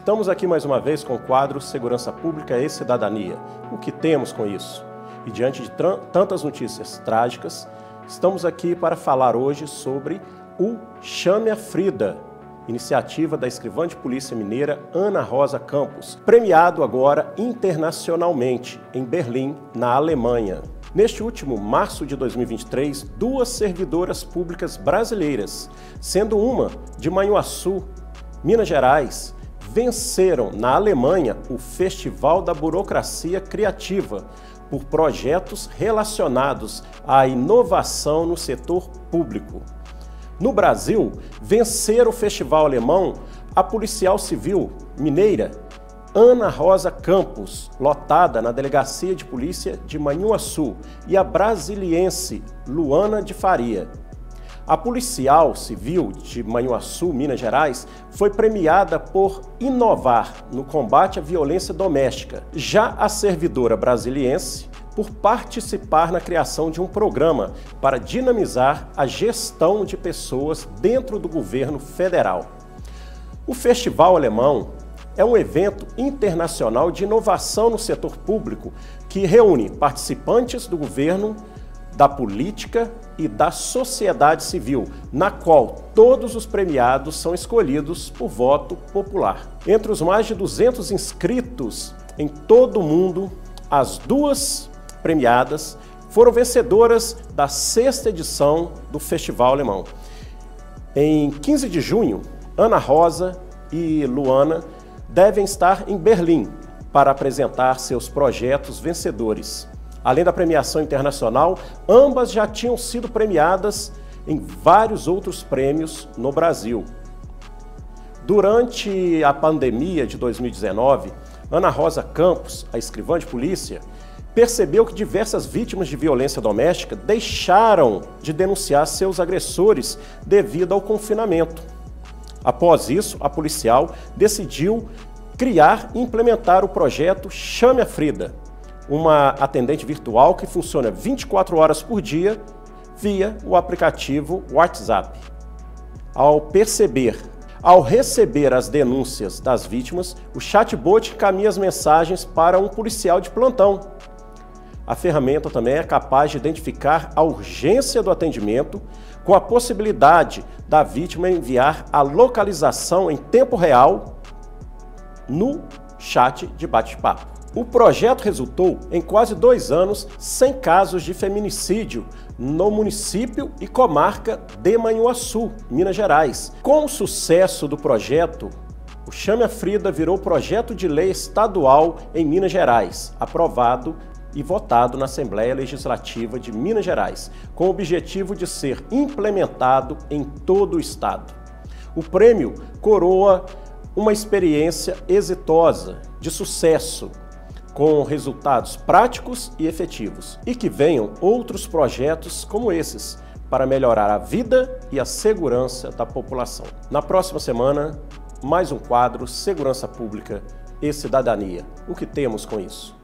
Estamos aqui mais uma vez com o quadro Segurança Pública e Cidadania. O que temos com isso? E diante de tantas notícias trágicas, estamos aqui para falar hoje sobre o Chame a Frida, iniciativa da escrivã de polícia mineira Ana Rosa Campos, premiado agora internacionalmente em Berlim, na Alemanha. Neste último março de 2023, duas servidoras públicas brasileiras, sendo uma de Manhuaçu, Minas Gerais, venceram na Alemanha o Festival da Burocracia Criativa por projetos relacionados à inovação no setor público. No Brasil, venceram o festival alemão a policial civil mineira Ana Rosa Campos, lotada na Delegacia de Polícia de Manhuaçu, e a brasiliense Luana de Faria. A policial civil de Manhuaçu, Minas Gerais, foi premiada por inovar no combate à violência doméstica. Já a servidora brasiliense, por participar na criação de um programa para dinamizar a gestão de pessoas dentro do governo federal. O Festival Alemão é um evento internacional de inovação no setor público que reúne participantes do governo, da política e da sociedade civil, na qual todos os premiados são escolhidos por voto popular. Entre os mais de 200 inscritos em todo o mundo, as duas premiadas foram vencedoras da sexta edição do Festival Alemão. Em 15 de junho, Ana Rosa e Luana devem estar em Berlim para apresentar seus projetos vencedores. Além da premiação internacional, ambas já tinham sido premiadas em vários outros prêmios no Brasil. Durante a pandemia de 2019, Ana Rosa Campos, a escrivã de polícia, percebeu que diversas vítimas de violência doméstica deixaram de denunciar seus agressores devido ao confinamento. Após isso, a policial decidiu criar e implementar o projeto Chame a Frida, uma atendente virtual que funciona 24 horas por dia via o aplicativo WhatsApp. Ao perceber, ao receber as denúncias das vítimas, o chatbot encaminha as mensagens para um policial de plantão. A ferramenta também é capaz de identificar a urgência do atendimento, com a possibilidade da vítima enviar a localização em tempo real no chat de bate-papo. O projeto resultou em quase dois anos sem casos de feminicídio no município e comarca de Manhuaçu, Minas Gerais. Com o sucesso do projeto, o Chame a Frida virou projeto de lei estadual em Minas Gerais, aprovado e votado na Assembleia Legislativa de Minas Gerais, com o objetivo de ser implementado em todo o estado. O prêmio coroa uma experiência exitosa, de sucesso, com resultados práticos e efetivos, e que venham outros projetos como esses para melhorar a vida e a segurança da população. Na próxima semana, mais um quadro Segurança Pública e Cidadania. O que temos com isso?